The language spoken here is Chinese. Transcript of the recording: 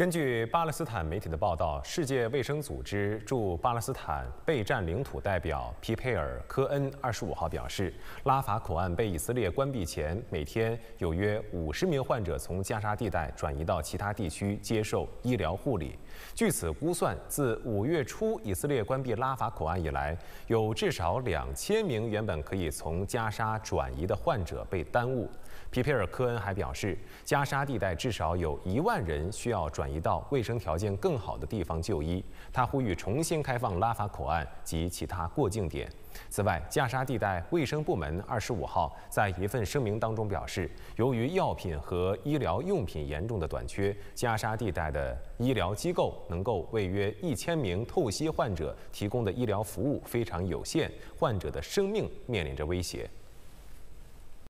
根据巴勒斯坦媒体的报道，世界卫生组织驻巴勒斯坦备战领土代表皮佩尔科恩二十五号表示，拉法口岸被以色列关闭前，每天有约五十名患者从加沙地带转移到其他地区接受医疗护理。据此估算，自五月初以色列关闭拉法口岸以来，有至少两千名原本可以从加沙转移的患者被耽误。皮佩尔科恩还表示，加沙地带至少有一万人需要转移到卫生条件更好的地方就医。他呼吁重新开放拉法口岸及其他过境点。此外，加沙地带卫生部门二十五号在一份声明当中表示，由于药品和医疗用品严重的短缺，加沙地带的医疗机构能够为约一千名透析患者提供的医疗服务非常有限，患者的生命面临着威胁。